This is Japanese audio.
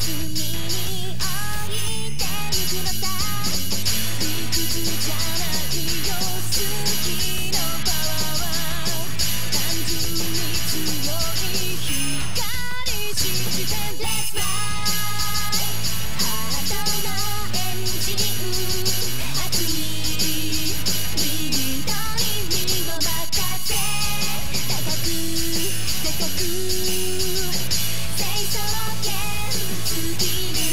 隅に降りてゆくのさ理屈じゃ Thank you.